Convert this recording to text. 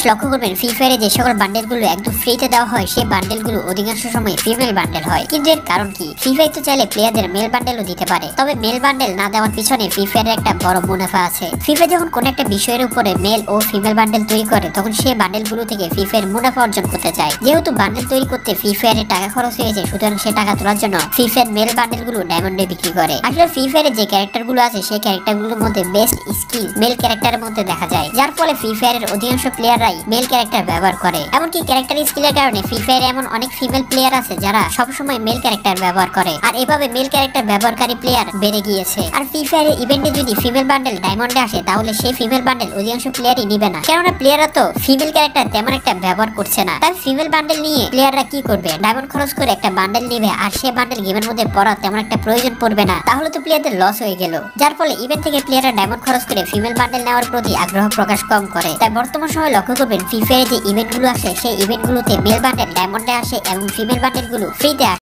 জিনিস লক্ষ্য করবেন ফ্রি ফায়ারে যে সকল বান্ডেলগুলো একদম ফ্রিতে দেওয়া হয়, সেই বান্ডেলগুলো অধিকাংশ সময় ফিমেল বান্ডেল হয়। কিন্তু এর কারণ কি? ফ্রি ফায়ার তো চাইলে প্লেয়ারদের মেল বান্ডেলও দিতে পারে। তবে মেল বান্ডেল না দেওয়ার পিছনে ফ্রি ফায়ারের একটা বড় মুনাফা আছে। ফ্রি ফায়ার যখন কোন একটা বিষয়ের উপরে মেল ও ফিমেল বান্ডেল তৈরি করে, তখন সেই বান্ডেলগুলো থেকে ফ্রি ফায়ার মুনাফা অর্জন করতে চায়। যেহেতু বান্ডেল তৈরি করতে ফ্রি ফায়ারের টাকা খরচ হয়েছে, সুতরাং সে টাকা তোলার জন্য ফ্রি ফায়ার মেল বান্ডেলগুলো ডায়মন্ডে বিক্রি করে। আসলে ফ্রি ফায়ারে যে ক্যারেক্টারগুলো আছে, সেই ক্যারেক্টারগুলোর মধ্যে বেস্ট স্কিল মেল ক্যারেক্টারের মধ্যে দেখা যায়। যার ফলে ফ্রি ফায়ারের অধিকাংশ প্লেয়াররাই মেল ক্যারেক্টার ব্যবহার করে। এমনকি ক্যারেক্টার স্কিলের কারণে ফ্রি ফায়ারে এমন অনেক ফিমেল প্লেয়ার আছে যারা সবসময় মেল ক্যারেক্টার ব্যবহার করে। আর এভাবে মেল ক্যারেক্টার ব্যবহারকারী প্লেয়ার বেড়ে গিয়েছে। আর ফ্রি ফায়ারের ইভেন্টে যদি ফিমেল বান্ডেল ডায়মন্ডে আসে, তাহলে সেই ফিমেল বান্ডেল অধিকাংশ প্লেয়ারই নিবে না। কেননা প্লেয়াররা তো ফিমেল ক্যারেক্টার তেমন একটা ব্যবহার করছে না। তাই ফিমেল বান্ডেল নিয়ে প্লেয়াররা কি করবে? ডায়মন্ড খরচ করে একটা বান্ডেল নিবে, আর সে বান্ডেল গেমের মধ্যে পড়া তেমন একটা প্রয়োজন পড়বে না। তাহলে তো প্লেয়ারদের লস হয়ে গেল। যার ফলে ইভেন্ট থেকে প্লেয়াররা ডায়মন্ড খরচ করে ফিমেল বান্ডেল নেওয়ার প্রতি আগ্রহ প্রকাশ কম করে। তাই বর্তমান সময় লক্ষ্য করবেন ফ্রি ফায়ারে যে ইভেন্টগুলো আছে, সেই ইভেন্টগুলোতে মেল বান্ডেল ডায়মন্ডে আসে এবং ফিমেল বাটেনগুলো গুলো ফ্রিতে আসে।